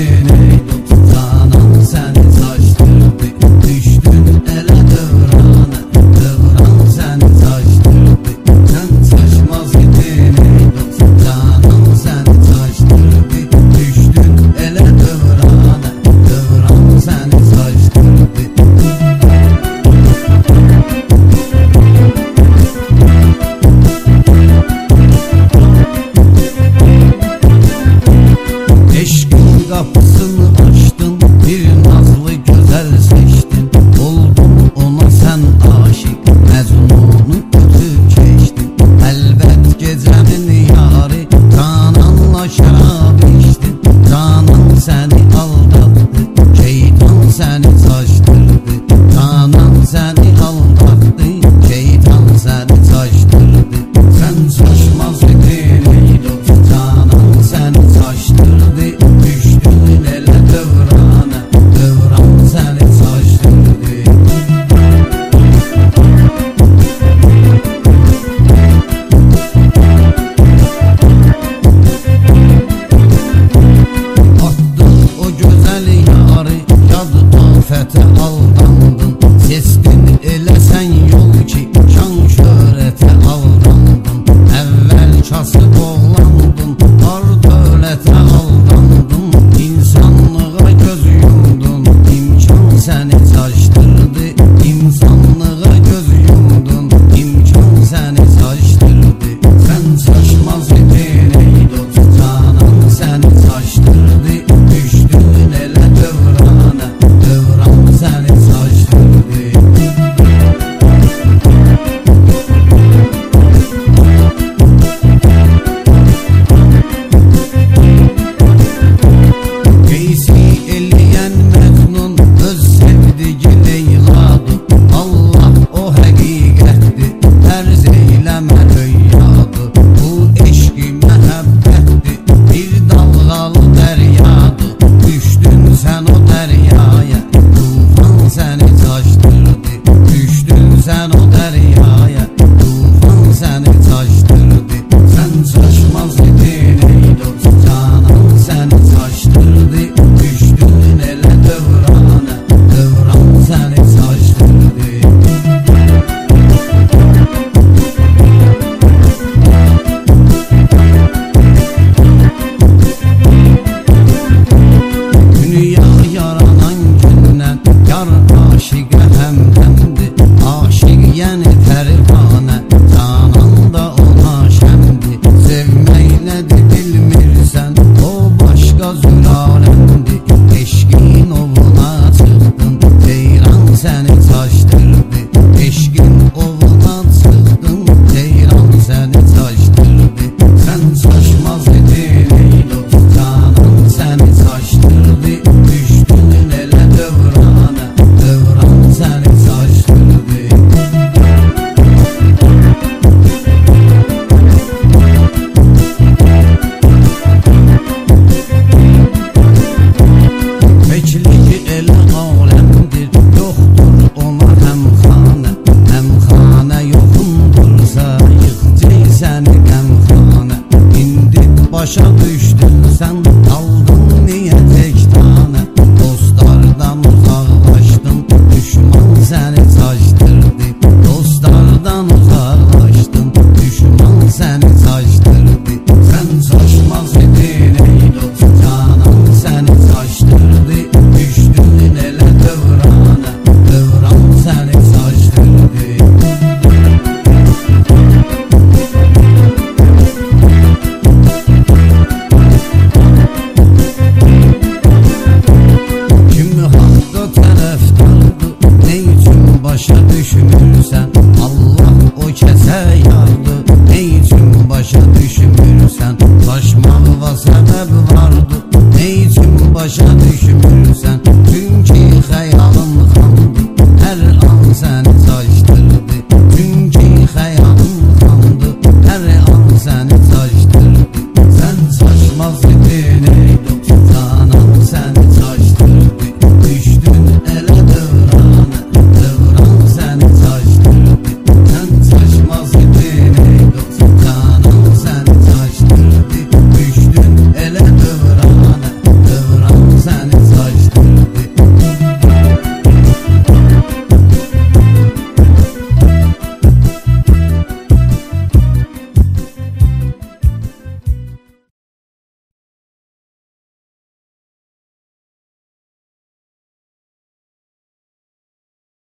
seni taşa düştüm sandım düşünürsən Allah o kəsə yardı. Ne üçün başa düşmürsən Daşmağa səbəb vardı. Ne üçün başa düşmürsən